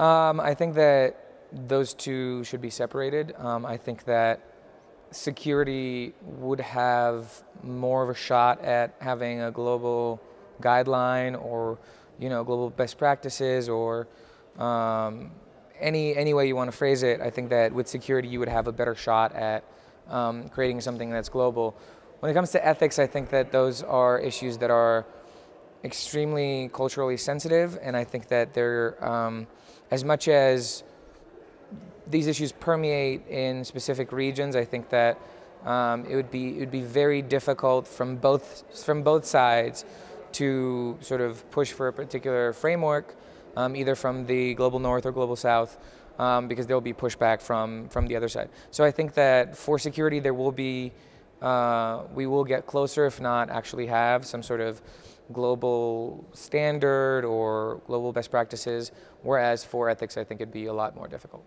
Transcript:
Um, I think that those two should be separated. Um, I think that security would have more of a shot at having a global guideline or you know global best practices or um, any any way you want to phrase it. I think that with security you would have a better shot at um, creating something that's global. When it comes to ethics, I think that those are issues that are extremely culturally sensitive, and I think that they're um, as much as these issues permeate in specific regions. I think that um, it would be it would be very difficult from both from both sides to sort of push for a particular framework, um, either from the global north or global south, um, because there will be pushback from from the other side. So I think that for security there will be uh, we will get closer, if not actually have some sort of global standard or global best practices. Whereas for ethics, I think it'd be a lot more difficult.